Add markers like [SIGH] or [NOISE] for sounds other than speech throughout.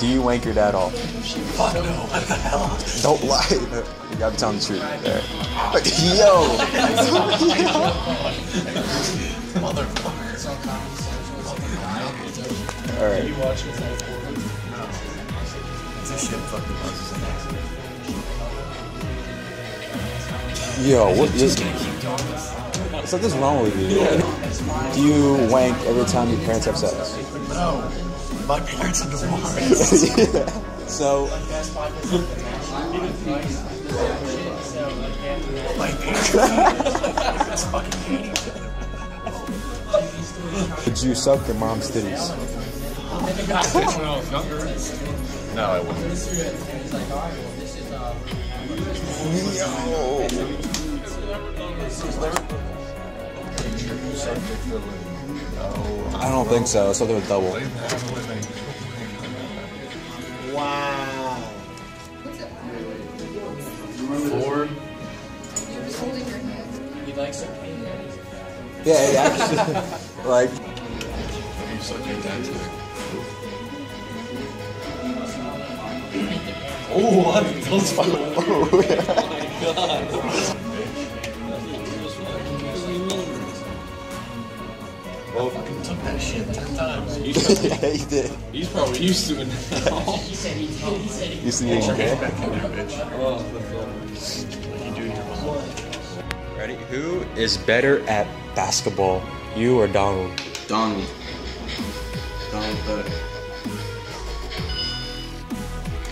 Do you wank your dad off? Fuck no, [LAUGHS] what the hell? Don't lie. You gotta tell the truth. There. Yo. [LAUGHS] Motherfucker. All right. This shit fucking buzzes Yo, what is? Something's wrong with you. Do you wank every time your parents have sex? No. My parents are divorced. So, My parents it's fucking hate each other. would you suck your mom's titties? No, I wouldn't. I don't think so. Something with double. Wow. Four. holding your hand. He likes her pain. Yeah, yeah, actually, [LAUGHS] like, suck your dad's. Oh, what? Those fucking. [LAUGHS] Oh, well, ten times. [LAUGHS] yeah, he did. he's probably used to it now. He said he, he said he. You see being gay? Back in there, bitch. Like you do your mom. Ready? Who is better at basketball, you or Donald? Donald. Donald better.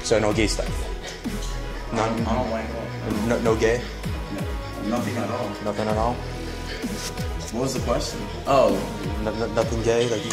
So no gay stuff. I don't, I don't like. No, no gay. Nothing at all. Nothing at all. What was the question? Oh. No, no, nothing gay. Like you.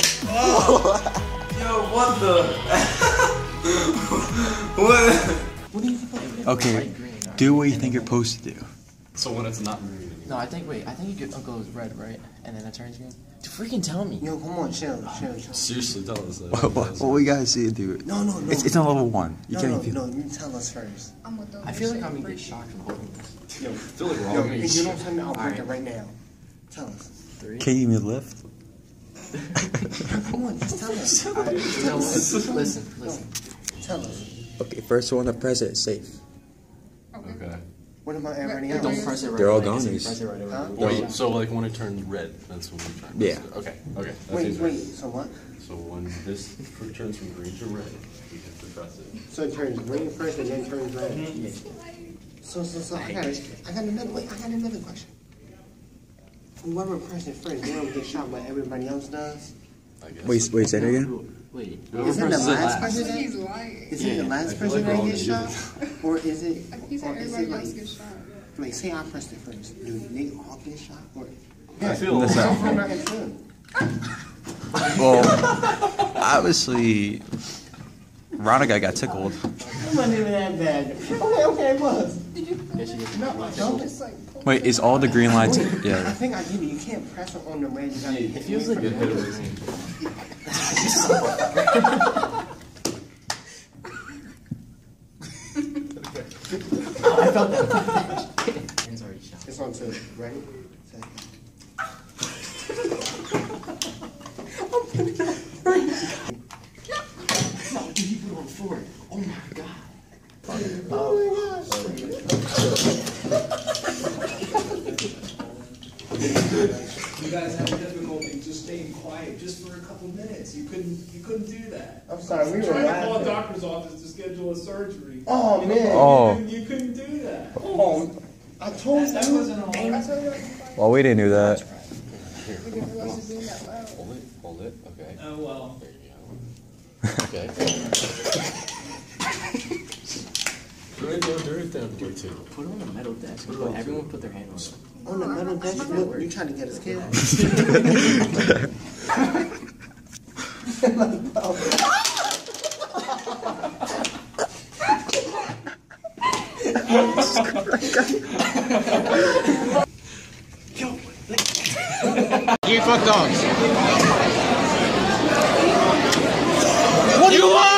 Yo, what the? [LAUGHS] what? Okay. Do what you think you're supposed to do. So when it's not green. No, I think, wait, I think you could, oh, goes red, right? And then it turns green? To freaking tell me. Yo, come on, chill, chill, chill. Seriously, tell us that. What, what, what we gotta see, dude? No, no, no. It's, it's on level one. You no, can't no, even feel. no, you tell us first. I'm with. I feel like I'm gonna get shocked from holding this. Yo, feel like we're yo, all gonna if you don't tell me, I'll break Alright. it right now. Tell us. Three. Can you even lift? Come on, just tell us. [LAUGHS] Alright, no, listen, listen, listen. Tell us. Okay, first one to press it, safe. Okay. What about everybody else? Don't press it right They're all gone. if you goners. Press it right away. Huh? Wait, so like when it turns red, that's when we try. and Yeah. press it. Okay. Okay. That Wait, seems wait, so what? So when this turns from green to red, we have to press it. So it turns green first and then turns red. So, so, so, I got, I got another, wait, I got another question. Whoever presses first, they don't get shot, but everybody else does? I guess. Wait, wait, say that again. Wait. Is it the last person that, He's lying. is it the last person like we're that all gets shot? Or is it, He said or everybody else like, gets shot. like, say I pressed it first, do they all get shot? Or, I feel. Listen. How come I get killed? Well, obviously, Ronica got tickled. It wasn't even that bad. Okay, okay, it was. Yes, you get No, don't. Just like Wait, is all the green lines? I Yeah. think I get it. You can't press it on the red. You gotta hit It feels like Get a hit with green. Oh, I felt that. Hands already shot. It's on two. Ready? Set. [LAUGHS] No, dude, he put it on four. Oh my god. You guys had difficulty just staying quiet just for a couple minutes. You couldn't, you couldn't do that. I'm sorry, we were Trying to call a doctor's office to schedule a surgery. Oh You know, man. Oh. You, couldn't- you couldn't do that. Oh, I told That you. wasn't all. That's why we like to fight. Well, we didn't do that. We didn't realize it was being that loud. Hold it. Hold it. Okay. Oh well. There you go. Okay. Right down, right down here too. Put it on the metal desk. Put, everyone put their hand on it. On the metal desk, you, you trying to get us killed? You